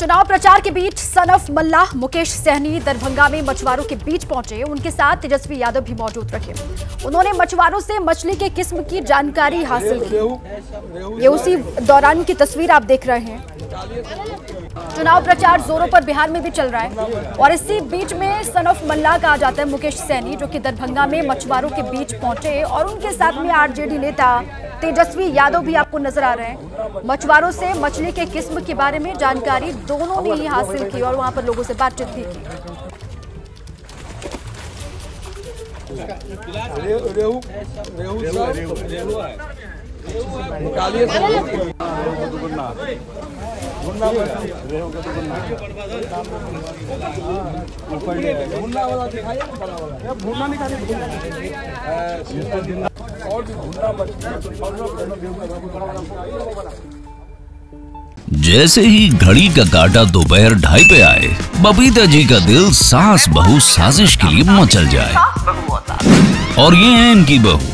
चुनाव प्रचार के बीच सनफ मल्लाह मुकेश सहनी दरभंगा में मछुआरों के बीच पहुँचे। उनके साथ तेजस्वी यादव भी मौजूद रहे। उन्होंने मछुआरों से मछली के किस्म की जानकारी हासिल की। ये उसी दौरान की तस्वीर आप देख रहे हैं। चुनाव प्रचार जोरों पर बिहार में भी चल रहा है और इसी बीच में सन ऑफ़ मल्ला कहा जाता है मुकेश सैनी जो कि दरभंगा में मछुआरों के बीच पहुँचे और उनके साथ में आरजेडी नेता तेजस्वी यादव भी आपको नज़र आ रहे हैं। मछुआरों से मछली के किस्म के बारे में जानकारी दोनों ने ही हासिल की और वहाँ पर लोगों से बातचीत भी की। रेहू रेहू रेहू निकालिए जैसे ही घड़ी का काटा दोपहर ढाई पे आए, बबीता जी का दिल सास बहू साजिश के लिए मचल जाए। और ये है इनकी बहू।